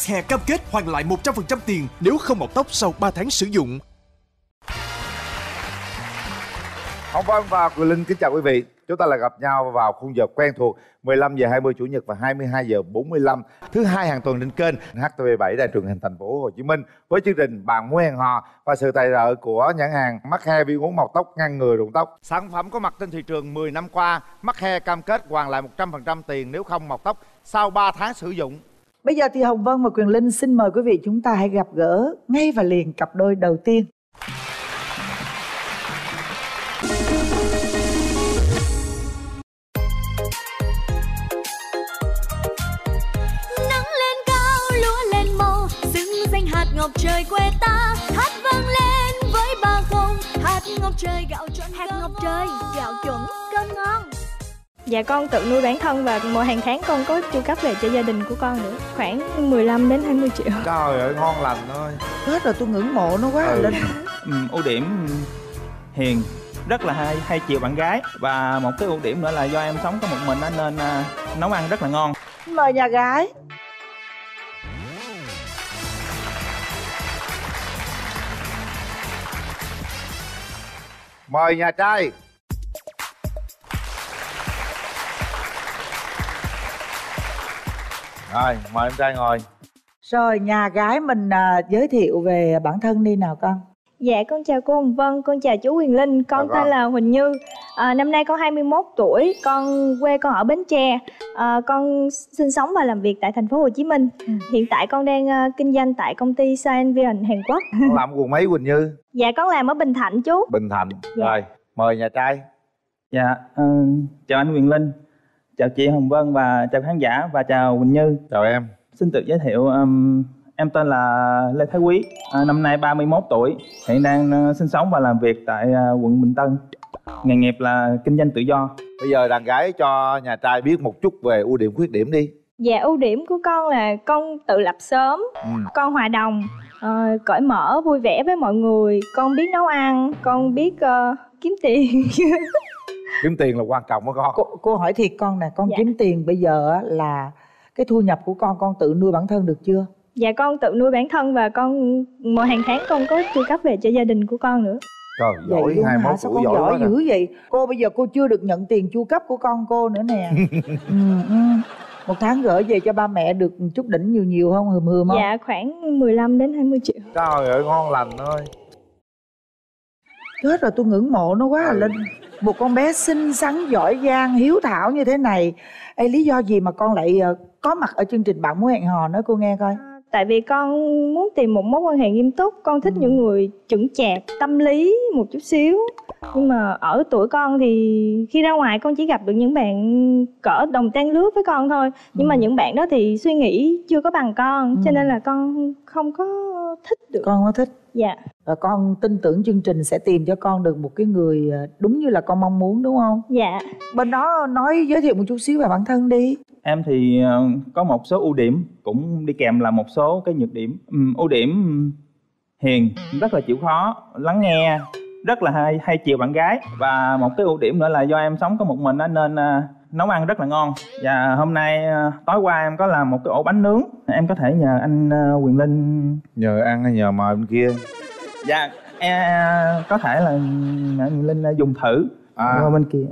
Max Hair cam kết hoàn lại 100% tiền nếu không mọc tóc sau 3 tháng sử dụng. Hồng Vân và Quỳ Linh kính chào quý vị. Chúng ta lại gặp nhau vào khung giờ quen thuộc 15 giờ 20 chủ nhật và 22 giờ 45 thứ hai hàng tuần trên kênh HTV7 Đài truyền hình thành phố Hồ Chí Minh với chương trình bạn muốn hẹn hò và sự tài trợ của nhãn hàng Mắc He viên uống mọc tóc ngăn ngừa rụng tóc. Sản phẩm có mặt trên thị trường 10 năm qua, Mắc He cam kết hoàn lại 100% tiền nếu không mọc tóc sau 3 tháng sử dụng. Bây giờ thì Hồng Vân và Quyền Linh xin mời quý vị chúng ta hãy gặp gỡ ngay và liền cặp đôi đầu tiên. nắng lên cao lúa lên màu xứng danh hạt ngọc trời quê ta hát vang lên với ba không hạt ngọc trời gạo chuẩn hạt ngọc trời gạo Dạ con tự nuôi bản thân và mỗi hàng tháng con có chu cấp về cho gia đình của con nữa Khoảng 15 đến 20 triệu Trời ơi ngon lành thôi. Hết rồi tôi ngưỡng mộ nó quá Ừ. Linh. Ừ, ưu điểm hiền rất là hay hay chiều bạn gái và một cái ưu điểm nữa là do em sống có một mình nên à, nấu ăn rất là ngon Mời nhà gái. Mời nhà trai. Rồi, mời em trai ngồi. Rồi nhà gái mình à, giới thiệu về bản thân đi nào con. Dạ con chào cô Hồng Vân, con chào chú Quyền Linh Con Dạ tên con. là Huỳnh Như à, Năm nay con 21 tuổi, con quê con ở Bến Tre à, Con sinh sống và làm việc tại thành phố Hồ Chí Minh Ừ. Hiện tại con đang à, kinh doanh tại công ty Scienvion Hàn Quốc Con làm quần mấy Quỳnh Như? Dạ con làm ở Bình Thạnh chú Bình Thạnh. Dạ. Rồi, mời nhà trai. dạ ờ, chào anh Quyền Linh chào chị Hồng Vân và chào khán giả và chào Quỳnh Như Chào em. xin tự giới thiệu ừm, em tên là Lê Thái Quý à, năm nay 31 tuổi hiện đang ờ, sinh sống và làm việc tại à, quận Bình Tân nghề nghiệp là kinh doanh tự do Bây giờ đàn gái cho nhà trai biết một chút về ưu điểm khuyết điểm đi. Dạ ưu điểm của con là con tự lập sớm Ừ. Con hòa đồng, ờ, cởi mở, vui vẻ với mọi người Con biết nấu ăn, con biết ờ, kiếm tiền Kiếm tiền là quan trọng đó con. Cô, cô hỏi thiệt con nè, con Dạ. kiếm tiền bây giờ á, là cái thu nhập của con con tự nuôi bản thân được chưa? Dạ con tự nuôi bản thân và con mỗi hàng tháng con có chu cấp về cho gia đình của con nữa Trời, giỏi, luôn hai mốt Sao con giỏi giỏi nè. dữ vậy? Cô bây giờ cô chưa được nhận tiền chu cấp của con cô nữa nè. ừ, ừ. Một tháng gửi về cho ba mẹ được chút đỉnh nhiều nhiều không? Hừm hừm không? Dạ khoảng 15 đến 20 triệu Trời ơi, ngon lành thôi. Chết rồi tôi ngưỡng mộ nó quá à Ừ. Linh Một con bé xinh xắn, giỏi giang, hiếu thảo như thế này. Ê, lý do gì mà con lại ờ, có mặt ở chương trình Bạn Muốn Hẹn Hò nói cô nghe coi? Tại vì con muốn tìm một mối quan hệ nghiêm túc. Con thích Ừ. những người chững chạc, tâm lý một chút xíu. Nhưng mà ở tuổi con thì khi ra ngoài con chỉ gặp được những bạn cỡ đồng trang lứa với con thôi. Nhưng mà Ừ. những bạn đó thì suy nghĩ chưa có bằng con Cho Ừ. nên là con không có thích được. Con có thích. Dạ Và con tin tưởng chương trình sẽ tìm cho con được một cái người ờ, đúng như là con mong muốn đúng không? Dạ. Bên đó nói giới thiệu một chút xíu về bản thân đi. Em thì ờ, có một số ưu điểm cũng đi kèm là một số cái nhược điểm. Ừm, ưu điểm hiền rất là chịu khó lắng nghe rất là hay hay chiều bạn gái. Và một cái ưu điểm nữa là do em sống có một mình á, nên nấu ăn rất là ngon. Và hôm nay tối qua em có làm một cái ổ bánh nướng. Em có thể nhờ anh Quyền Linh Nhờ ăn hay nhờ mời bên kia? Dạ em có thể là Linh à, dùng thử À. qua bên kia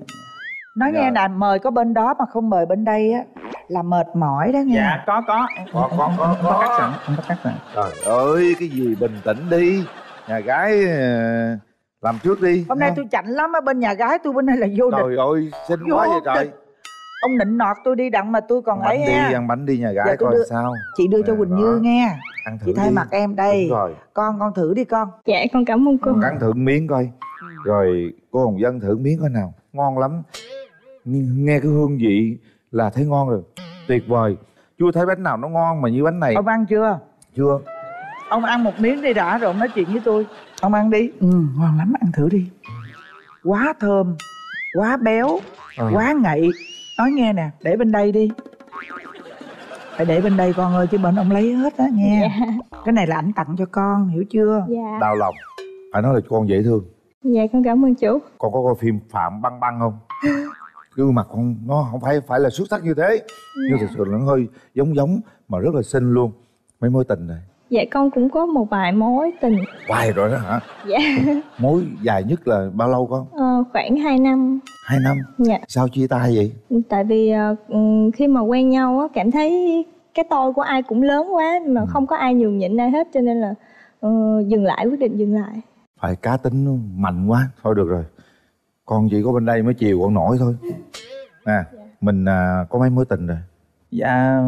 Nói nghe Dạ. là mời có bên đó mà không mời bên đây á Là mệt mỏi đó nghe dạ có có Có, có, có, có có. cắt sẵn em có cắt sẵn Trời ơi, cái gì bình tĩnh đi. Nhà gái ờ, làm trước đi. Hôm nay tôi chảnh lắm ở bên nhà gái tôi bên đây là vô địch Trời ơi, xinh Vô quá vậy trời. địch. Ông nịnh nọt tôi đi đặng mà tôi còn Ăn ấy đi, ăn bánh đi nhà gái coi đưa- sao. Chị đưa cho Quỳnh. Như nghe Ăn thử Chị thay đi. mặt em đây Đúng rồi. Con con thử đi con Dạ con cảm ơn cô Cắn thử miếng coi. Rồi cô Hồng Dân thử miếng coi nào. Ngon lắm. Nghe, cái hương vị là thấy ngon rồi. Tuyệt vời. Chưa thấy bánh nào nó ngon mà như bánh này. Ông ăn chưa? Chưa. Ông ăn một miếng đi đã rồi ông nói chuyện với tôi Ông ăn đi Ừ ngon lắm ăn thử đi Quá thơm Quá béo Ờ. Quá ngậy Nói nghe nè để bên đây đi Phải để bên đây con ơi chứ bên ông lấy hết á nghe Cái này là ảnh tặng cho con hiểu chưa? Dạ. Đau lòng. Phải nói là con dễ thương. Dạ con cảm ơn chú. Con có coi phim Phạm Băng Băng không? Gương mặt con nó không phải phải là xuất sắc như thế. Nhưng thực sự là nó hơi giống giống mà rất là xinh luôn. Mấy mối tình rồi dạ con cũng có một vài mối tình. Hoài rồi đó hả? Dạ. Mối dài nhất là bao lâu con khoảng 2 năm. Hai năm? Dạ. Sao chia tay vậy? Tại vì ờ, ừm, khi mà quen nhau á cảm thấy cái tôi của ai cũng lớn quá mà không có ai nhường nhịn ai hết cho nên là ờ, dừng lại quyết định dừng lại. Phải cá tính mạnh quá thôi được rồi. Con chỉ có bên đây mới chiều con nổi thôi. Nè mình à, có mấy mối tình rồi? Dạ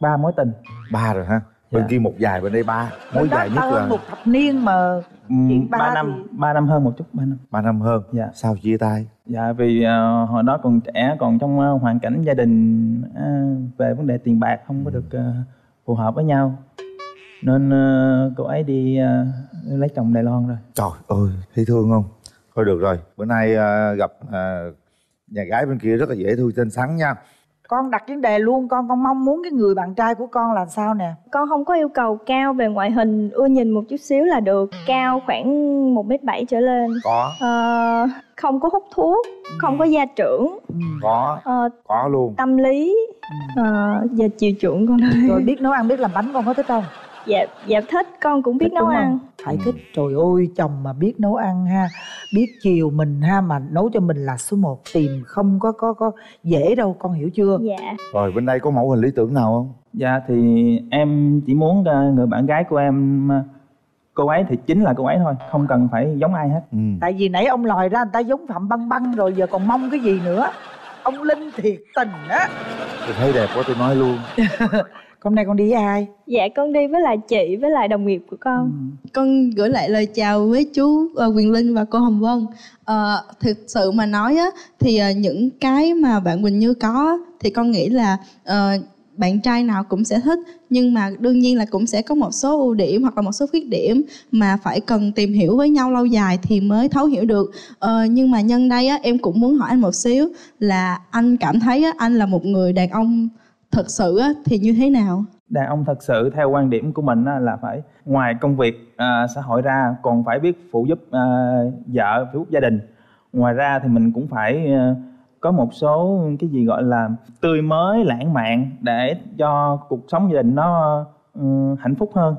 ba mối tình. Ba rồi ha? Bên Dạ. kia một dài bên đây ba. Mối dài nhất là một thập niên mà Chuyện ba ba thì- năm ba năm hơn một chút ba năm. Ba năm hơn? Dạ. sao chia tay? Dạ vì ờ, hồi đó còn trẻ còn trong ờ, hoàn cảnh gia đình ờ, về vấn đề tiền bạc không có được ờ, phù hợp với nhau. Nên ờ, cô ấy đi ờ, lấy chồng Đài Loan rồi. Trời ơi thấy thương không? Thôi được rồi bữa nay à, gặp à, nhà gái bên kia rất là dễ thương xinh xắn nha con đặt vấn đề luôn con con mong muốn cái người bạn trai của con là sao nè? Con không có yêu cầu cao về ngoại hình ưa nhìn một chút xíu là được. Cao khoảng một mét bảy trở lên. Có. Ờ, không có hút thuốc không có gia trưởng. Có. Ờ, có luôn. tâm lý ờ, và chiều chuộng con thôi rồi biết nấu ăn biết làm bánh con có thích không? Dạ dạ thích con cũng biết Thích nấu ăn phải thích. Trời ơi chồng mà biết nấu ăn ha biết chiều mình ha mà nấu cho mình là số 1 tìm không có có có dễ đâu con hiểu chưa? Dạ. Rồi bên đây có mẫu hình lý tưởng nào không? Dạ thì em chỉ muốn ờ, người bạn gái của em ờ, cô ấy thì chính là cô ấy thôi không cần phải giống ai hết. Ừ. tại vì nãy ông lòi ra người ta giống phạm băng băng rồi giờ còn mong cái gì nữa? Ông linh thiệt tình á. Tôi thấy đẹp quá tôi nói luôn hôm nay con đi với ai? Dạ con đi với lại chị với lại đồng nghiệp của con. Con gửi lại lời chào với chú ờ, Quyền Linh và cô Hồng Vân. Ờ, thực sự mà nói á, thì ờ, những cái mà bạn Quỳnh Như có thì con nghĩ là ờ, bạn trai nào cũng sẽ thích nhưng mà đương nhiên là cũng sẽ có một số ưu điểm hoặc là một số khuyết điểm mà phải cần tìm hiểu với nhau lâu dài thì mới thấu hiểu được. Ờ, nhưng mà nhân đây á, em cũng muốn hỏi anh một xíu là anh cảm thấy á, anh là một người đàn ông thật sự thì như thế nào đàn ông thật sự theo quan điểm của mình là phải ngoài công việc à, xã hội ra còn phải biết phụ giúp à, vợ phụ giúp gia đình ngoài ra thì mình cũng phải à, có một số cái gì gọi là tươi mới lãng mạn để cho cuộc sống gia đình nó ừ, hạnh phúc hơn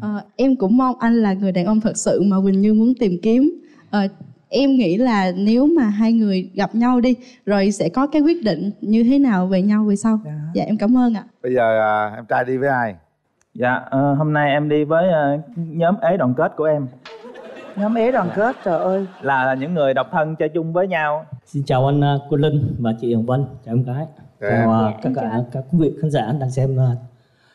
Ờ, em cũng mong anh là người đàn ông thật sự mà Quỳnh Như muốn tìm kiếm. Ờ, em nghĩ là nếu mà hai người gặp nhau đi rồi sẽ có cái quyết định như thế nào về nhau về sau. Dạ. Dạ em cảm ơn ạ. bây giờ à, em trai đi với ai dạ à, hôm nay em đi với à, nhóm ế đoàn kết của em nhóm ế đoàn kết trời ơi là những người độc thân chơi chung với nhau Xin chào anh uh, Quân Linh và chị Hồng Vân, chào em gái. Dạ. Chào uh, Dạ, tất em chào cả các quý vị khán giả đang xem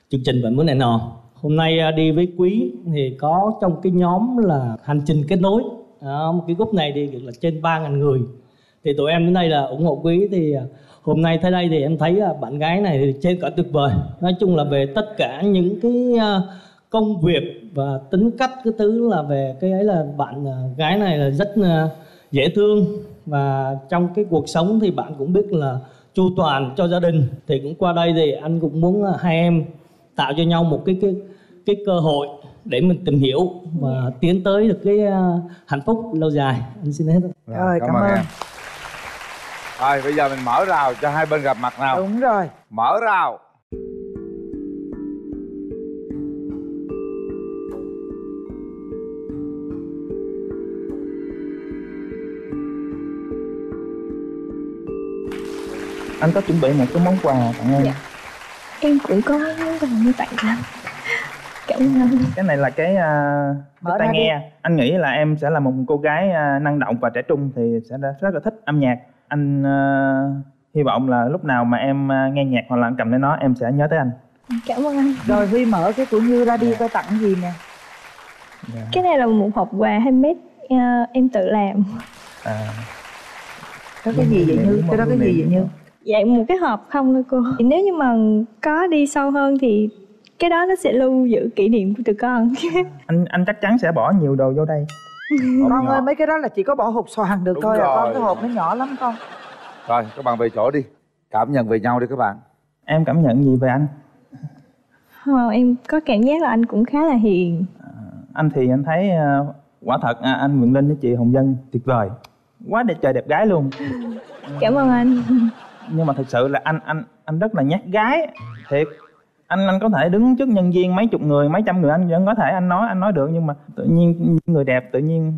chương trình Bạn Muốn Này Nọ. Hôm nay đi với Quý thì có trong cái nhóm là hành trình kết nối. Đó, một cái group này thì là trên 3.000 người. Thì tụi em đến đây là ủng hộ Quý thì à, hôm nay tới đây thì em thấy à, bạn gái này thì trên cả tuyệt vời. Nói chung là về tất cả những cái à, công việc và tính cách cái thứ là về cái ấy là bạn gái này là rất dễ thương và trong cái cuộc sống thì bạn cũng biết là chu toàn cho gia đình thì cũng qua đây thì anh cũng muốn hai em tạo cho nhau một cái cái cái cơ hội để mình tìm hiểu và tiến tới được cái uh, hạnh phúc lâu dài. Anh xin hết Rồi, cảm ơn. em rồi bây giờ mình mở rào cho hai bên gặp mặt nào. Đúng rồi. Mở rào. Anh có chuẩn bị một cái món quà tặng em. Dạ. em cũng có muốn quà như vậy lắm cảm ơn anh. Cái này là cái uh, Mở cái tai ra đi. nghe. Anh nghĩ là em sẽ là một cô gái à, năng động và trẻ trung thì sẽ rất là thích âm nhạc. Anh à, hy vọng là lúc nào mà em à, nghe nhạc hoặc là cầm lấy nó em sẽ nhớ tới anh. Cảm ơn anh. Rồi huy mở cái của như ra đi coi tặng gì nè. Cái này là một hộp quà handmade ờ, em tự làm. À, có cái gì vậy như? cái đó cái gì vậy như? Dạ một cái hộp không thôi cô. Thì nếu như mà có đi sâu hơn thì cái đó nó sẽ lưu giữ kỷ niệm của tụi con. Anh anh chắc chắn sẽ bỏ nhiều đồ vô đây. Hộp con nhỏ. ơi mấy cái đó là chỉ có bỏ hộp xoàn được Đúng thôi à. Con rồi. cái hộp nó nhỏ lắm con. Rồi các bạn về chỗ đi. Cảm nhận về nhau đi các bạn. Em cảm nhận gì về anh? Ờ, em có cảm giác là anh cũng khá là hiền. Anh thì anh thấy à, quả thật à, anh Nguyễn Linh với chị Hồng Dân tuyệt vời. Quá đẹp trời đẹp gái luôn. Cảm ơn anh. Nhưng mà thực sự là anh anh anh rất là nhát gái. Thiệt anh anh có thể đứng trước nhân viên mấy chục người mấy trăm người anh vẫn có thể anh nói anh nói được nhưng mà tự nhiên người đẹp tự nhiên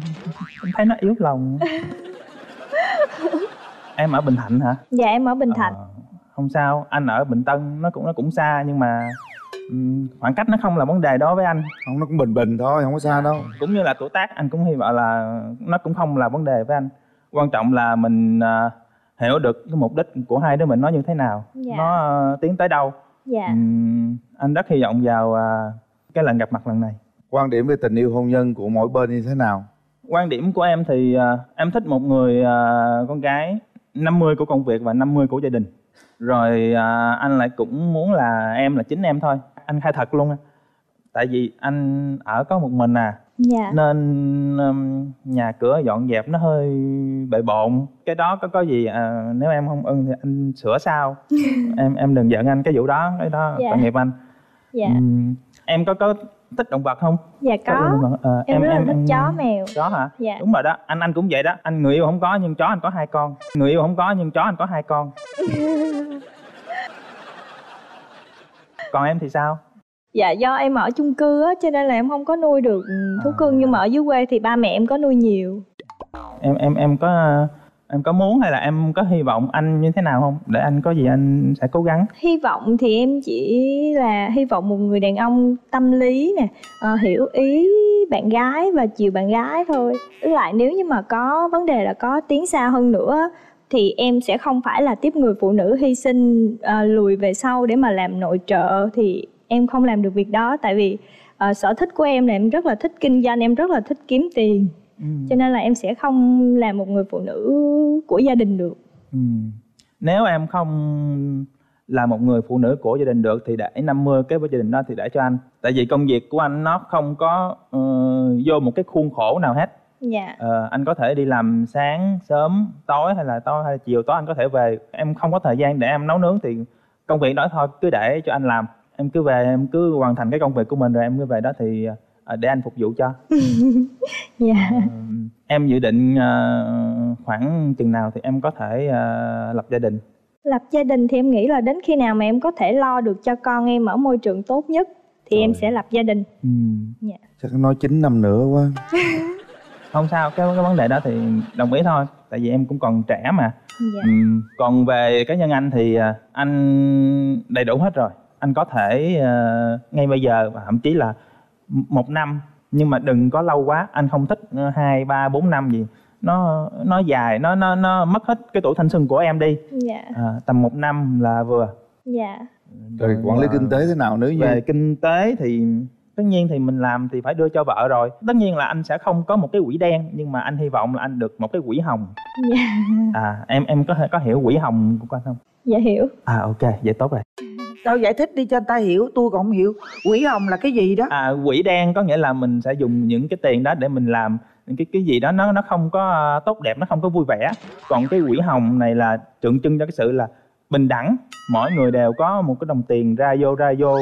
em thấy nó yếu lòng. Em ở bình thạnh hả? Dạ em ở bình thạnh. Ờ, không sao anh ở bình tân nó cũng nó cũng xa nhưng mà ừm, khoảng cách nó không là vấn đề đó với anh. Không nó cũng bình bình thôi không có sao đâu. Cũng như là tuổi tác anh cũng hy vọng là nó cũng không là vấn đề với anh. Quan trọng là mình à, hiểu được cái mục đích của hai đứa mình nó như thế nào. Dạ. nó à, tiến tới đâu dạ. Ừm, anh rất hy vọng vào à, cái lần gặp mặt lần này. Quan điểm về tình yêu hôn nhân của mỗi bên như thế nào? Quan điểm của em thì à, em thích một người à, con gái 50 của công việc và 50 của gia đình. Rồi à, anh lại cũng muốn là em là chính em thôi. Anh khai thật luôn á. Tại vì anh ở có một mình à dạ. Nên um, nhà cửa dọn dẹp nó hơi bề bộn. Cái đó có có gì à, nếu em không ưng thì anh sửa sao em em đừng giận anh cái vụ đó cái đó Dạ. tội nghiệp anh. Dạ. Ừm, em có có thích động vật không? Dạ có Ờ, em rất là thích chó mèo. Chó hả? Dạ. đúng rồi đó anh anh cũng vậy đó. Anh người yêu không có nhưng chó anh có hai con. Người yêu không có nhưng chó anh có hai con. Còn em thì sao dạ do em ở chung cư á cho nên là em không có nuôi được ừ, thú cưng. Nhưng mà ở dưới quê thì ba mẹ em có nuôi nhiều. Em em em có em có muốn hay là em có hy vọng anh như thế nào không? Để anh có gì anh sẽ cố gắng. Hy vọng thì em chỉ là hy vọng một người đàn ông tâm lý nè ờ, hiểu ý bạn gái và chiều bạn gái thôi. Với lại nếu như mà có vấn đề là có tiến xa hơn nữa thì em sẽ không phải là tiếp người phụ nữ hy sinh ờ, lùi về sau để mà làm nội trợ. Thì em không làm được việc đó tại vì ờ, sở thích của em là em rất là thích kinh doanh em rất là thích kiếm tiền cho nên là em sẽ không làm một người phụ nữ của gia đình được Ừ. Nếu em không là một người phụ nữ của gia đình được thì để 50 cái với gia đình đó thì để cho anh. Tại vì công việc của anh nó không có ờ, vô một cái khuôn khổ nào hết. dạ Ờ, anh có thể đi làm sáng, sớm, tối hay là tối hay là chiều tối anh có thể về. Em không có thời gian để em nấu nướng thì công việc đó thôi cứ để cho anh làm. Em cứ về em cứ hoàn thành cái công việc của mình rồi em cứ về đó thì ờ, để anh phục vụ cho. dạ. Em dự định ờ, khoảng chừng nào thì em có thể ờ, lập gia đình. lập gia đình thì em nghĩ là đến khi nào mà em có thể lo được cho con em ở môi trường tốt nhất thì em sẽ lập gia đình. Ừ. dạ. Chắc nói 9 năm nữa quá. Không sao cái cái vấn đề đó thì đồng ý thôi tại vì em cũng còn trẻ mà. Dạ. Ừm, còn về cá nhân anh thì à, anh đầy đủ hết rồi anh có thể ờ, ngay bây giờ và thậm chí là một năm nhưng mà đừng có lâu quá. Anh không thích ờ, hai ba bốn năm gì. Nó nó dài nó nó nó mất hết cái tuổi thanh xuân của em đi. Dạ. À, tầm một năm là vừa. Dạ. Rồi quản lý à, kinh tế thế nào nếu như về kinh tế thì tất nhiên thì mình làm thì phải đưa cho vợ rồi. Tất nhiên là anh sẽ không có một cái quỹ đen nhưng mà anh hy vọng là anh được một cái quỹ hồng. Dạ. À em em có thể có hiểu quỹ hồng của anh không? Dạ hiểu. À ok vậy tốt rồi đâu giải thích đi cho anh ta hiểu tôi còn không hiểu. Quỷ hồng là cái gì đó? À quỹ đen có nghĩa là mình sẽ dùng những cái tiền đó để mình làm những cái cái gì đó nó nó không có à, tốt đẹp nó không có vui vẻ. Còn cái quỹ hồng này là tượng trưng cho cái sự là bình đẳng. Mỗi người đều có một cái đồng tiền ra vô ra vô.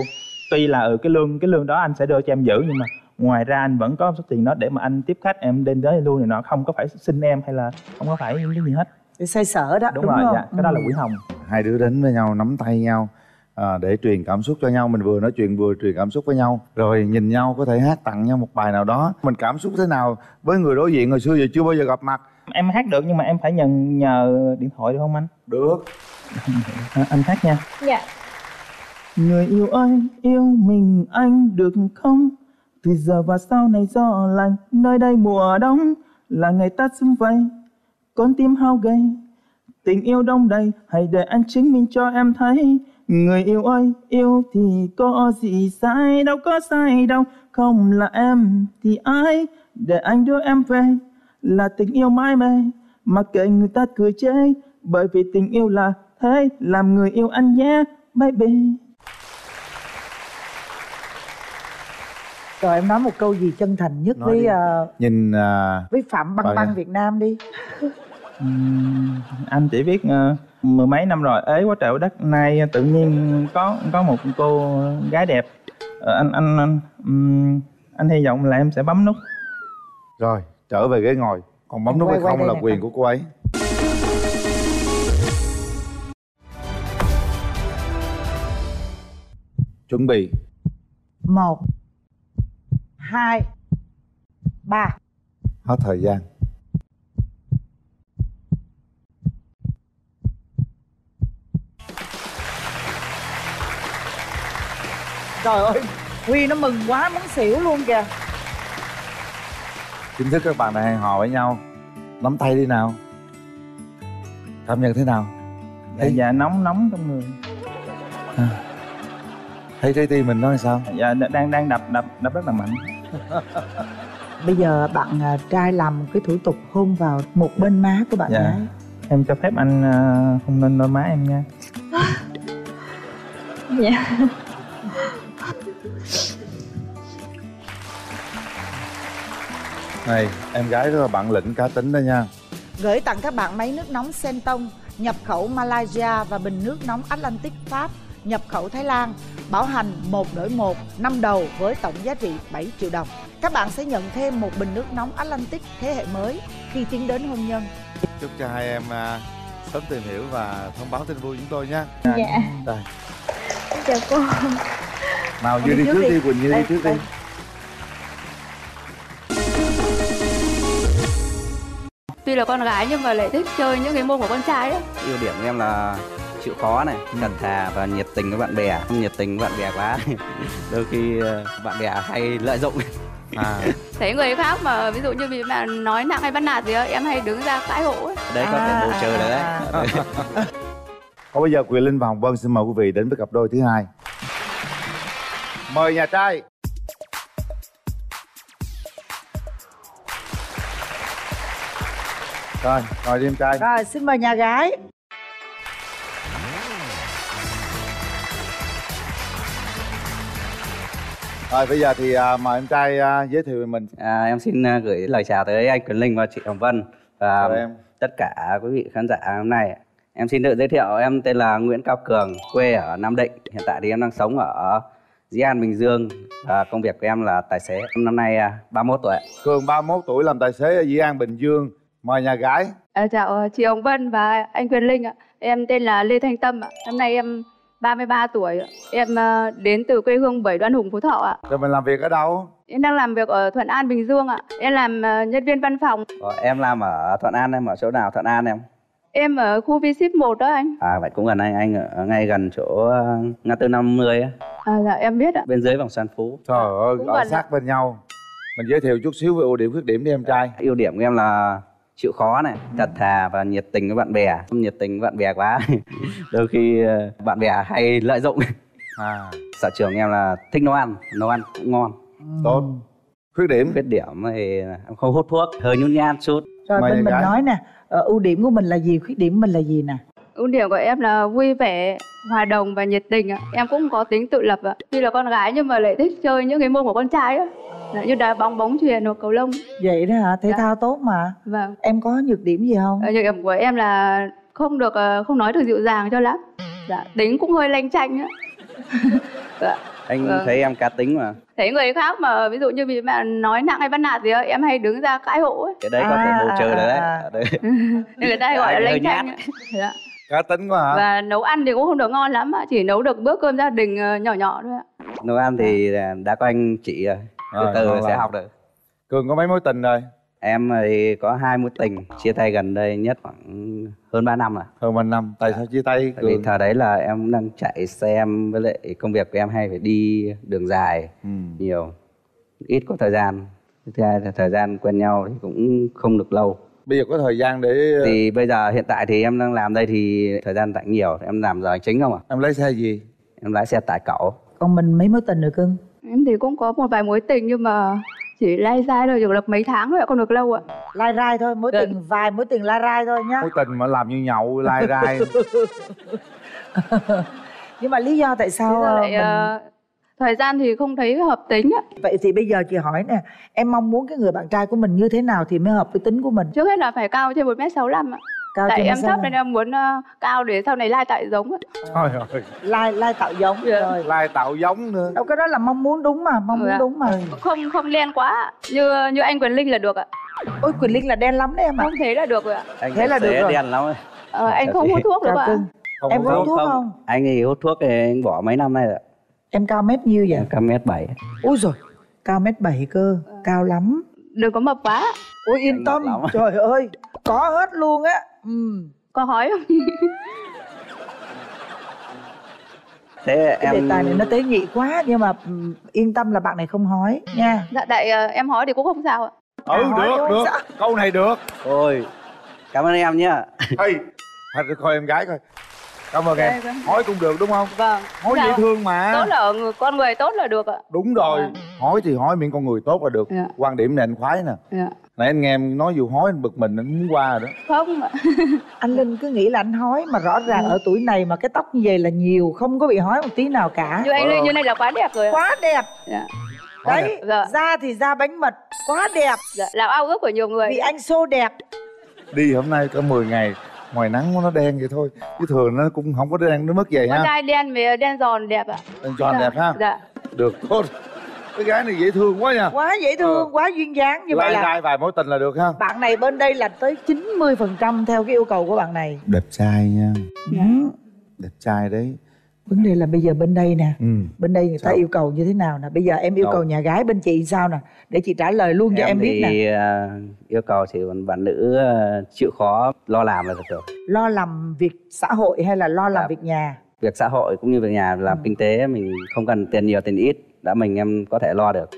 Tuy là ở cái lương cái lương đó anh sẽ đưa cho em giữ nhưng mà ngoài ra anh vẫn có số tiền đó để mà anh tiếp khách em đến tới luôn này nọ. Không có phải xin em hay là không có phải những cái gì hết. Để xoay sở đó đúng, đúng, rồi không? dạ cái đó là Ừ. quỹ hồng. Hai đứa đến với nhau nắm tay nhau à, để truyền cảm xúc cho nhau mình vừa nói chuyện vừa truyền cảm xúc với nhau. Rồi nhìn nhau có thể hát tặng nhau một bài nào đó. Mình cảm xúc thế nào với người đối diện hồi xưa giờ chưa bao giờ gặp mặt? Em hát được nhưng mà em phải nhận nhờ điện thoại được không anh? Được. À, anh hát nha. Dạ. Người yêu ơi, yêu mình anh được không? Từ giờ và sau này gió lạnh, nơi đây mùa đông là ngày ta xung vầy, con tim hao gầy. Tình yêu đông đầy, hãy để anh chứng minh cho em thấy. Người yêu ơi, yêu thì có gì sai, đâu có sai đâu, không là em thì ai để anh đưa em về? Là tình yêu mãi mê, mặc kệ người ta cười chê, bởi vì tình yêu là thế, làm người yêu anh nhé, baby. rồi em nói một câu gì chân thành nhất Nói với đi. ờ, nhìn à, với phạm băng băng việt nam đi Ừm, anh chỉ biết ờ, mười mấy năm rồi. Ế quá trời quá đất. Nay tự nhiên có có một cô gái đẹp. Ờ, anh anh anh ừm, anh hy vọng là em sẽ bấm nút. Rồi trở về ghế ngồi. Còn bấm Em nút quay- hay quay không là quyền con. của cô ấy. Chuẩn bị. Một hai ba. Hết thời gian trời ơi huy nó mừng quá muốn xỉu luôn kìa. Chính thức các bạn đang hẹn hò với nhau. Nắm tay đi nào. Cảm nhận thế nào? Dạ, dạ nóng nóng trong người. Thấy trái tim mình nói sao? Dạ đang đang đập đập đập rất là mạnh. Bây giờ bạn à, trai làm cái thủ tục hôn vào một bên má của bạn Dạ. gái em cho phép anh ờ, không nên đôi má em nha. Dạ này em gái rất là bạn lĩnh cá tính đó nha. Gửi tặng các bạn máy nước nóng Senton nhập khẩu Malaysia và bình nước nóng Atlantic Pháp nhập khẩu Thái Lan bảo hành một đổi một năm đầu với tổng giá trị 7 triệu đồng. Các bạn sẽ nhận thêm một bình nước nóng Atlantic thế hệ mới khi tiến đến hôn nhân. Chúc cho hai em à, sớm tìm hiểu và thông báo tin vui chúng tôi nhé dạ. Đây. Chào cô. Nào Đi Như đi trước đi. đi Quỳnh Như đi Đây, trước đi. Tuy là con gái nhưng mà lại thích chơi những cái môn của con trai đó ưu điểm của em là chịu khó này thật thà và nhiệt tình với bạn bè. Không nhiệt tình với bạn bè quá. Đôi khi ờ, bạn bè hay lợi dụng. À. Thấy người khác mà ví dụ như bị mà nói nặng hay bắt nạt gì đó Em hay đứng ra cãi hộ ấy. Đấy có thể bầu trời đấy Còn bây giờ Quyền Linh và Hồng Vân xin mời quý vị đến với cặp đôi thứ hai. Mời nhà trai. Rồi, ngồi đi em trai. Rồi xin mời nhà gái. Rồi bây giờ thì à, mời em trai à, giới thiệu về mình. À, em xin ờ, gửi lời chào tới anh Quyền Linh và chị Hồng Vân và Chào em. tất cả quý vị khán giả hôm nay em xin tự giới thiệu em tên là Nguyễn Cao Cường quê ở Nam Định. Hiện tại thì em đang sống ở Dĩ An Bình Dương. Và công việc của em là tài xế. Em năm nay à, 31 tuổi. Cường 31 tuổi làm tài xế ở Dĩ An, Bình Dương. Mời nhà gái. À, Chào ờ, chị Hồng Vân và anh Quyền Linh ạ. Em tên là Lê Thanh Tâm ạ. Năm nay em 33 tuổi. Em ờ, đến từ quê hương Bảy Đoan Hùng Phú Thọ ạ. Rồi mình làm việc ở đâu? Em đang làm việc ở Thuận An Bình Dương ạ. Em làm ờ, nhân viên văn phòng. Ờ, em làm ở Thuận An em ở chỗ nào? Thuận An em Em ở khu V-Ship 1 đó anh À vậy cũng gần anh, anh ở ngay gần chỗ ờ, ngã tư 50 á, à, Dạ em biết ạ bên dưới vòng xoan Phú. Trời ơi, Cũng ở gần sát bên nhau Mình giới thiệu chút xíu về ưu điểm khuyết điểm đi em trai Ưu điểm của em là chịu khó này, thật thà và nhiệt tình với bạn bè. Không nhiệt tình với bạn bè quá. Đôi khi ờ, bạn bè hay lợi dụng. À, Sở trường em là thích nấu ăn, nấu ăn cũng ngon. tốt Khuyết điểm Khuyết điểm thì em không hút thuốc, hơi nhút nhát chút. Rồi Mời bên mình gái. nói nè ờ, ưu điểm của mình là gì khuyết điểm của mình là gì nè Ưu điểm của em là vui vẻ, hòa đồng và nhiệt tình ạ. Em cũng có tính tự lập ạ. Tuy là con gái nhưng mà lại thích chơi những cái môn của con trai á. Như đá bóng, bóng chuyền hoặc cầu lông. vậy đó hả thể Dạ. thao tốt mà Vâng. em có nhược điểm gì không Ờ, Nhược điểm của em là không được ờ, không nói được dịu dàng cho lắm. Dạ, tính cũng hơi lanh chanh á. dạ. Anh Vâng. thấy em cá tính mà. Thấy người khác mà ví dụ như bị mà nói nặng hay bắt nạt gì đó, em hay đứng ra cãi hộ ấy. Cái đấy có thể trời rồi đấy. à. Đấy. Nên người ta hay gọi là Anh hơi lanh chanh nhát. á. Dạ. Cá tính quá hả? Và nấu ăn thì cũng không được ngon lắm ạ. Chỉ nấu được bữa cơm gia đình ờ, nhỏ nhỏ thôi ạ. Nấu ăn thì đã có anh chị rồi. Từ từ sẽ học được. Cường có mấy mối tình rồi? Em thì có hai mối tình chia tay gần đây nhất khoảng hơn 3 năm rồi. Hơn một năm Tại sao chia tay Tại vì thời đấy là em đang chạy xem với lại công việc của em hay phải đi đường dài Ừ. nhiều, ít có thời gian. Thứ hai là thời gian quen nhau thì cũng không được lâu. Bây giờ có thời gian để Thì bây giờ hiện tại thì em đang làm đây thì thời gian rảnh nhiều, em làm giờ hành chính không à? Em lấy xe gì? Em lái xe tải cẩu. còn mình mấy mối tình rồi cưng Em thì cũng có một vài mối tình nhưng mà chỉ lai dai thôi, được mấy tháng thôi ạ, không được lâu ạ. lai rai thôi mối tình vài mối tình lai rai thôi nhá Mối tình mà làm như nhậu, lai rai nhưng mà lý do tại sao rồi ờ, lại mình... ờ, thời gian thì không thấy hợp tính ạ. vậy thì bây giờ chị hỏi nè em mong muốn cái người bạn trai của mình như thế nào thì mới hợp với tính của mình Trước hết là phải cao trên 1m65 ạ. Cao Tại em thấp nên em muốn ờ, cao để sau này lai tại giống. Thôi rồi lai lai tạo giống Dạ. rồi Lai tạo giống nữa đâu cái đó là mong muốn đúng mà mong muốn Dạ. đúng mà Không không đen quá. Như như anh Quyền Linh là được ạ. ôi quyền linh là đen lắm đấy em ạ Không thế là được rồi ạ. Anh Thế là được rồi. đen lắm ấy. Ờ, anh không hút thuốc được ạ. Không em hút thuốc không Anh thì hút thuốc thì anh bỏ mấy năm nay rồi. em cao mét nhiêu vậy cao mét bảy ui rồi cao mét bảy cơ cao lắm đừng có mập quá ôi yên tâm trời ơi có hết luôn á ừ. có hói không? Thế cái đề em tài này nó tế nhị quá nhưng mà ừ, yên tâm là bạn này không hói nha. Dạ đại ờ, em hói thì cũng không sao ạ. Ừ hỏi được được. sao? câu này được. Ôi cảm ơn em nhá hay thôi để coi em gái coi cảm ơn em. hỏi cũng được đúng không? Vâng. Hỏi dễ Dạ. thương mà. Tốt là người con người tốt là được ạ. Đúng rồi. Vâng. hỏi thì hỏi miệng con người tốt là được. Dạ. quan điểm này anh khoái nè. Dạ. nãy anh nghe em nói dù hói anh bực mình anh muốn qua rồi đó. Không ạ. Anh linh cứ nghĩ là anh hói mà rõ ràng ở tuổi này mà cái tóc như vậy là nhiều không có bị hói một tí nào cả. Như anh Linh như này là quá đẹp rồi quá đẹp. Dạ. đấy Dạ. da thì da bánh mật quá đẹp. Dạ. là ao ước của nhiều người. Vì anh xô đẹp. Đi hôm nay có 10 ngày ngoài nắng nó đen vậy thôi chứ thường nó cũng không có đen đến mức vậy con ha. trai đen với đen giòn đẹp ạ. Đen tròn đẹp ha. dạ. Được tốt. Cái gái này dễ thương quá nha. Quá dễ thương quá duyên dáng như vậy là rai vài mối tình là được ha. bạn này bên đây là tới 90% theo cái yêu cầu của bạn này. Đẹp trai nha. Ừ. đẹp trai đấy vấn đề là bây giờ bên đây nè ừ. bên đây người ta Sao? yêu cầu như thế nào nè? Bây giờ em yêu Đâu? cầu nhà gái bên chị sao nè? Để chị trả lời luôn cho em, biết nè. thì à, yêu cầu còn bạn nữ à, chịu khó lo làm là được rồi. Lo làm việc xã hội hay là lo làm Dạ. việc nhà? Việc xã hội cũng như việc nhà làm Ừ. kinh tế mình không cần tiền nhiều tiền ít đã mình em có thể lo được.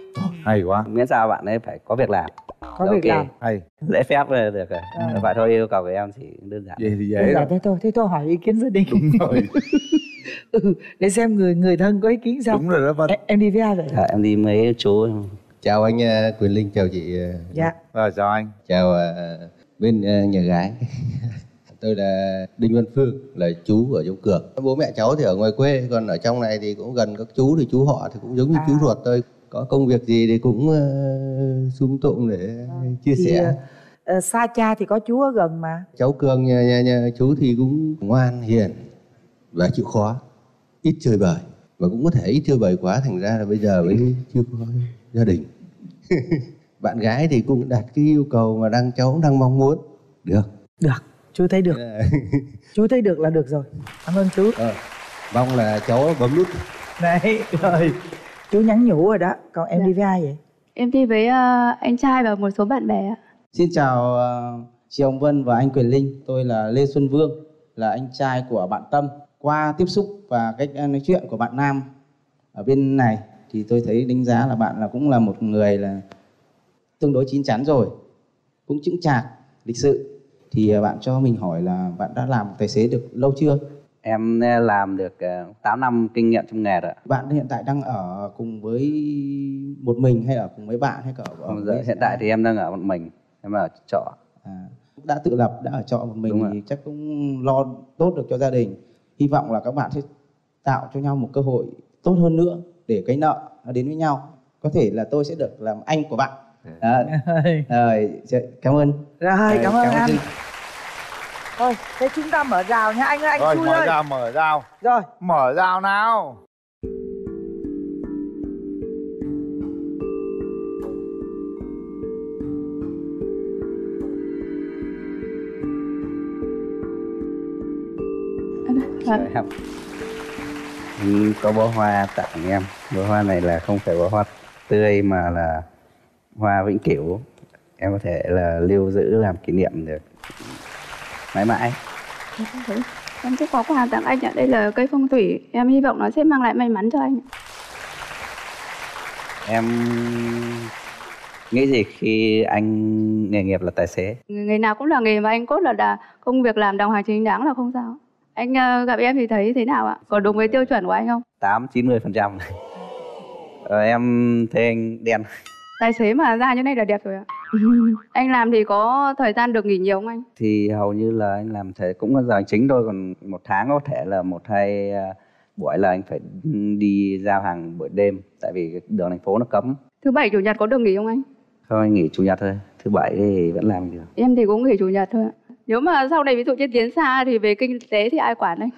Hay quá. Miễn sao bạn ấy phải có việc làm. Có Dạ, việc ok. làm. Hay. Lễ phép là được rồi. Ừ. vậy thôi yêu cầu của em chỉ đơn giản. Vậy thì Đơn dễ giản rồi thế thôi thế thôi hỏi ý kiến gia đình. Đúng rồi ừ, để xem người người thân có ý kiến sao. Đúng rồi đó Vân em, em đi với ai vậy? Dạ, em đi mấy chú chào anh ờ, Quyền Linh chào chị ờ, dạ. Rồi chào anh. Chào bên nhà gái. Tôi là Đinh Văn Phương là chú ở trong Cường. Bố mẹ cháu thì ở ngoài quê còn ở trong này thì cũng gần các chú thì chú họ thì cũng giống như À. chú ruột tôi. Có công việc gì thì cũng uh, tụng để chia thì sẻ. ờ, xa cha thì có chú ở gần mà. Cháu Cường nhà, nhà, nhà chú thì cũng ngoan hiền và chịu khó. Ít chơi bời và cũng có thể ít chơi bời quá thành ra là bây giờ mới chưa có gia đình. Bạn gái thì cũng đặt cái yêu cầu mà đang cháu cũng đang mong muốn. Được. Được chú thấy được. Chú thấy được là được rồi. Cảm ơn chú. Ờ, mong là cháu bấm nút. Này rồi. Chú nhắn nhủ rồi đó còn em Dạ. đi với ai vậy? Em đi với ờ, anh trai và một số bạn bè ạ. Xin chào ờ, chị Hồng Vân và anh Quyền Linh. Tôi là Lê Xuân Vương, là anh trai của bạn Tâm. Qua tiếp xúc và cách ờ, nói chuyện của bạn Nam ở bên này thì tôi thấy đánh giá là bạn là cũng là một người là tương đối chín chắn rồi, cũng chững chạc, lịch sự. Thì ờ, bạn cho mình hỏi là bạn đã làm tài xế được lâu chưa? em ờ, làm được uh, 8 năm kinh nghiệm trong nghề rồi ạ. Bạn hiện tại đang ở cùng với một mình hay ở cùng với bạn hay cả ở Bây giờ hiện tại thì em đang ở một mình em ở trọ À, đã tự lập đã ở trọ một mình Đúng thì chắc cũng lo tốt được cho gia đình hy vọng là các bạn sẽ tạo cho nhau một cơ hội tốt hơn nữa để cái nợ nó đến với nhau. Có thể là tôi sẽ được làm anh của bạn. Rồi cảm ơn. Rồi cảm ơn anh. Chị. thôi thế chúng ta mở rào nha anh ơi anh rồi xui mở ơi. ra mở rào. Rồi. Mở rào nào Vâng. em Ừ, có bó hoa tặng em. Bó hoa này là không phải bó hoa tươi mà là hoa vĩnh cửu. Em có thể là lưu giữ làm kỷ niệm được. Mãi mãi. Em sẽ có quà tặng anh ạ. Đây là cây phong thủy. Em hy vọng nó sẽ mang lại may mắn cho anh em nghĩ gì khi anh nghề nghiệp là tài xế? Người người nào cũng là nghề mà anh cốt là đà, công việc làm đồng hành chính đáng là không sao anh ờ, gặp em thì thấy thế nào ạ? Có đúng với tiêu chuẩn của anh không? Tám chín mươi phần trăm. Em thấy anh đen. Tài xế mà ra như này là đẹp rồi ạ. Anh làm thì có thời gian được nghỉ nhiều không anh? Thì hầu như là anh làm thể cũng có giờ chính thôi còn một tháng có thể là một hai à, buổi là anh phải đi giao hàng buổi đêm tại vì đường thành phố nó cấm. Thứ bảy chủ nhật có được nghỉ không anh? Thôi anh nghỉ chủ nhật thôi. Thứ bảy thì vẫn làm được. Em thì cũng nghỉ chủ nhật thôi ạ nếu mà sau này ví dụ như tiến xa thì về kinh tế thì ai quản anh?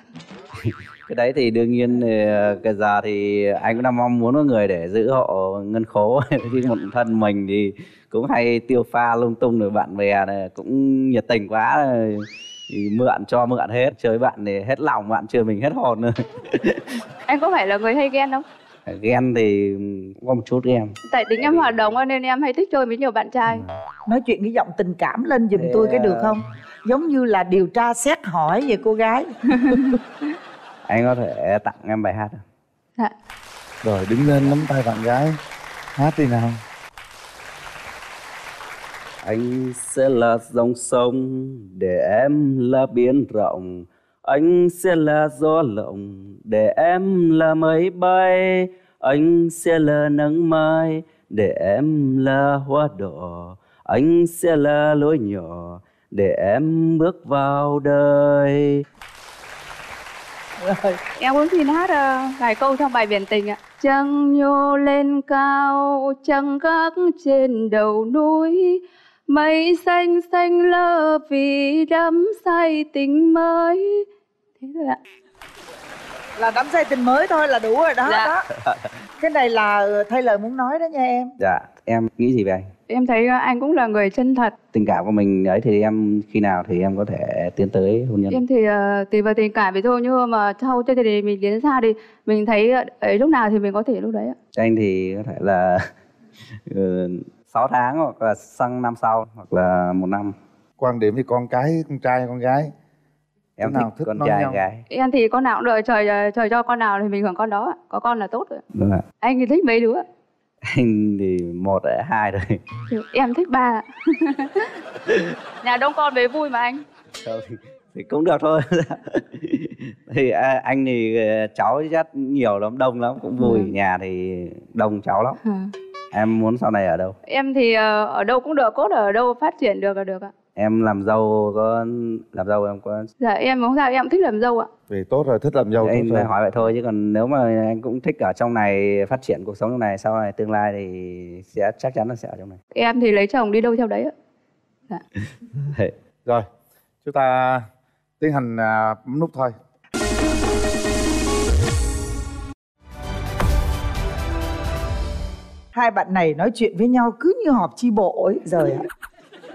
Cái đấy thì đương nhiên ờ, cái giờ thì anh cũng đang mong muốn có người để giữ hộ ngân khố. Chứ một thân mình thì cũng hay tiêu pha lung tung rồi bạn bè này cũng nhiệt tình quá rồi thì mượn cho mượn hết chơi bạn thì hết lòng bạn chơi mình hết hồn nữa anh có phải là người hay ghen không? Ghen thì cũng có một chút ghen. Tại tính em hoạt động nên em hay thích chơi với nhiều bạn trai. Nói chuyện cái giọng tình cảm lên giùm tôi cái được à, không giống như là điều tra xét hỏi về cô gái. Anh có thể tặng em bài hát không? dạ. Rồi đứng lên nắm tay bạn gái. Hát đi nào. Anh sẽ là dòng sông để em là biển rộng. Anh sẽ là gió lộng để em là mây bay. Anh sẽ là nắng mai để em là hoa đỏ. Anh sẽ là lối nhỏ để em bước vào đời. Rồi em muốn xin hát ờ, vài câu trong bài biển tình ạ. Trăng nhô lên cao trăng gác trên đầu núi. Mây xanh xanh lơ vì đắm say tình mới. Thế thôi ạ. Là đắm say tình mới thôi là đủ rồi đó Dạ. đó. Cái này là ờ, thay lời muốn nói đó nha em. Dạ em nghĩ gì về anh em thấy ờ, anh cũng là người chân thật. Tình cảm của mình ấy thì em khi nào thì em có thể tiến tới hôn nhân? Em thì ờ, tùy vào tình cảm vậy thôi nhưng mà sau chơi thì mình đến xa thì mình thấy ờ, ấy lúc nào thì mình có thể lúc đấy ạ. Anh thì có thể là ừ, 6 tháng hoặc là sang năm sau hoặc là một năm. Quan điểm thì con cái con trai con gái. Em thích thích con trai nhau? gái. Em thì con nào cũng được trời trời cho con nào thì mình hưởng con đó ạ. có con là tốt rồi đúng ạ. Anh thì thích mấy đứa anh thì một ở hai rồi. Thì em thích ba nhà đông con về vui mà anh. Thì, thì cũng được thôi. Thì à, anh thì ờ, cháu rất nhiều lắm đông lắm cũng vui. Ừ. nhà thì đông cháu lắm. Ừ. em muốn sau này ở đâu? Em thì ờ, ở đâu cũng được cốt ở đâu phát triển được là được ạ em làm dâu có làm dâu em có dạ em không sao em cũng thích làm dâu ạ. Vì tốt rồi thích làm dâu tốt anh rồi. hỏi vậy thôi chứ còn nếu mà anh cũng thích ở trong này phát triển cuộc sống trong này sau này tương lai thì sẽ chắc chắn là sẽ ở trong này. Em thì lấy chồng đi đâu theo đấy ạ. Dạ. rồi chúng ta tiến hành à, bấm nút thôi. Hai bạn này nói chuyện với nhau cứ như họp chi bộ ấy rồi ạ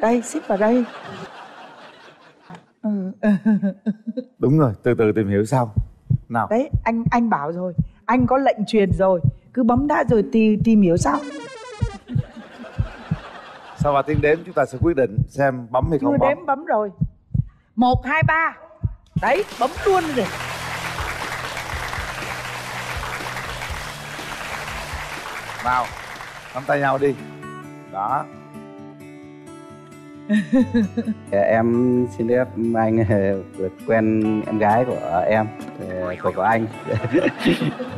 đây xích vào đây. Ừ. đúng rồi từ từ tìm hiểu sau. Nào. Đấy anh anh bảo rồi. Anh có lệnh truyền rồi. Cứ bấm đã rồi tìm tìm hiểu sau. Sau ba tiếng đếm? Chúng ta sẽ quyết định xem bấm hay chưa không bấm. đếm bấm rồi. Một hai ba. Đấy bấm luôn rồi. Nào nắm tay nhau đi. Đó em xin phép anh ờ, được quen em gái của em ờ, của của anh.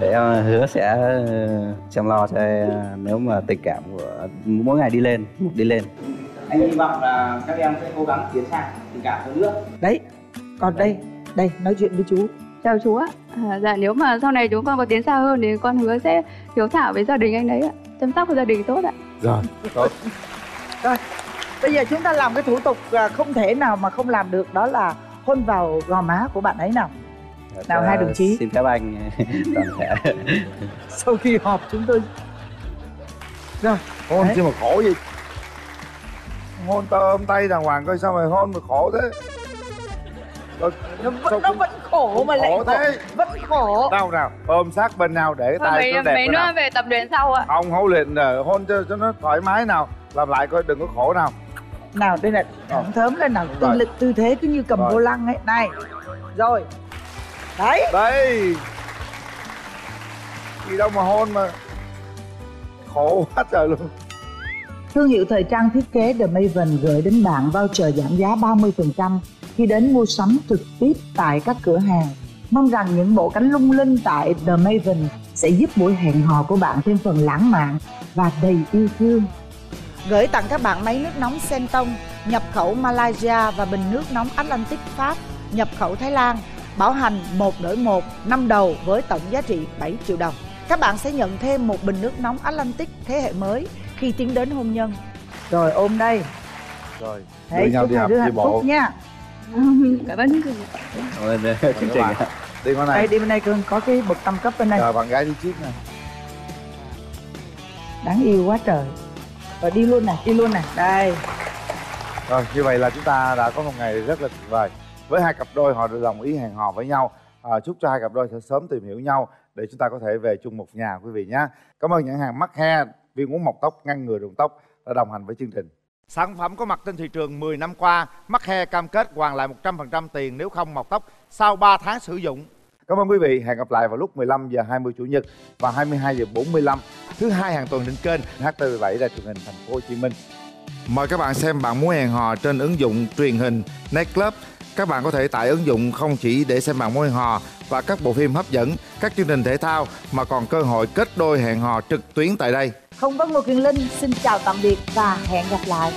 Để em hứa sẽ ờ, chăm lo cho nếu mà tình cảm của mỗi ngày đi lên một đi lên. Anh hy vọng là các em sẽ cố gắng tiến xa tình cảm hơn nữa. Đấy còn đây đây nói chuyện với chú. Chào chú ạ. À, dạ nếu mà sau này chúng con có tiến xa hơn thì con hứa sẽ hiếu thảo với gia đình anh đấy ạ. Chăm sóc gia đình tốt ạ. Rồi tốt. Rồi bây giờ chúng ta làm cái thủ tục à, không thể nào mà không làm được đó là hôn vào gò má của bạn ấy nào. Nào hai đồng chí. xin phép anh. Toàn thể. Sau khi họp chúng tôi rồi hôn chứ mà khổ gì? Hôn. Tao ôm tay đàng hoàng coi sao mà hôn mà khổ thế. Nó vẫn, nó vẫn khổ mà lại khổ. Thế vẫn khổ. Đâu nào ôm sát bên nào để Thôi tay cho đẹp mấy nữa về tập luyện sau ạ. Không hôn luyện rồi hôn cho, cho nó thoải mái nào. Làm lại coi đừng có khổ nào nào đây là thẳng thớm lên nào tư, lực tư thế cứ như cầm Rồi. vô lăng ấy. Này rồi. Đấy. Đây. Gì đâu mà hôn mà. Khổ quá trời luôn. Thương hiệu thời trang thiết kế The Maven gửi đến bạn voucher giảm giá 30% khi đến mua sắm trực tiếp tại các cửa hàng. Mong rằng những bộ cánh lung linh tại The Maven sẽ giúp buổi hẹn hò của bạn thêm phần lãng mạn và đầy yêu thương. Gửi tặng các bạn máy nước nóng Senton, nhập khẩu Malaysia và bình nước nóng Atlantic Pháp, nhập khẩu Thái Lan, bảo hành một đổi một năm đầu với tổng giá trị 7 triệu đồng. Các bạn sẽ nhận thêm một bình nước nóng Atlantic thế hệ mới khi tiến đến hôn nhân. Rồi ôm đây. rồi Đấy, đưa nhau chúc đi học đi hạnh phúc bộ nha. cảm ơn ơn Mời chương trình đi qua này Đây đi bên đây cưng, có cái bậc tam cấp bên đây. chờ bạn gái đi trước nè Đáng yêu quá trời. Rồi đi luôn này, đi luôn này. Đây. Rồi như vậy là chúng ta đã có một ngày rất là tuyệt vời. Với hai cặp đôi họ đã đồng ý hẹn hò với nhau. À, Chúc cho hai cặp đôi sẽ sớm tìm hiểu nhau để chúng ta có thể về chung một nhà quý vị nhé. Cảm ơn nhãn hàng mắc he viên uống mọc tóc ngăn ngừa rụng tóc đã đồng hành với chương trình. Sản phẩm có mặt trên thị trường 10 năm qua mắc he cam kết hoàn lại 100% tiền nếu không mọc tóc sau 3 tháng sử dụng Cảm ơn quý vị. Hẹn gặp lại vào lúc 15 giờ 20 chủ nhật và 22 giờ 45 thứ hai hàng tuần trên kênh HTV7 Đài truyền hình Thành phố Hồ Chí Minh. Mời các bạn xem bạn muốn hẹn hò trên ứng dụng truyền hình Nightclub. Các bạn có thể tải ứng dụng không chỉ để xem bạn muốn hẹn hò và các bộ phim hấp dẫn, các chương trình thể thao mà còn cơ hội kết đôi hẹn hò trực tuyến tại đây. Không Vân và Quyền Linh xin chào tạm biệt và hẹn gặp lại.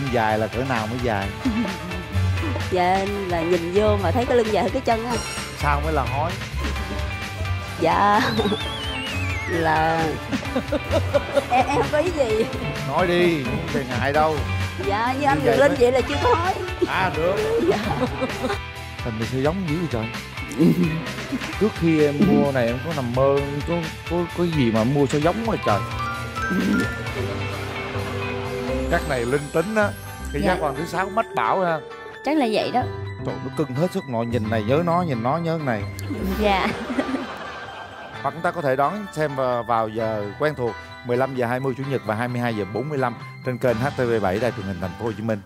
Lưng dài là cỡ nào mới dài? dạ là nhìn vô mà thấy cái lưng dài hơn cái chân á Sao mới là hói? dạ là em em có ý gì Nói đi, không ngại đâu. dạ như anh Linh mới- vậy là chưa nói À được. dạ Thành mày sao giống dữ vậy trời? Trước khi em mua này em có nằm mơ có có có gì mà mua sao giống quá trời. Chắc này linh tính á. Cái Dạ. giác quan thứ sáu mách bảo ha. chắc là vậy đó Trời nó cưng hết sức nội nhìn này nhớ nó nhìn nó nhớ này. dạ Hoặc chúng ta có thể đón xem vào, vào giờ quen thuộc 15 giờ 20 chủ nhật và 22 giờ 45 trên kênh HTV7 Đài truyền hình Thành phố Hồ Chí Minh.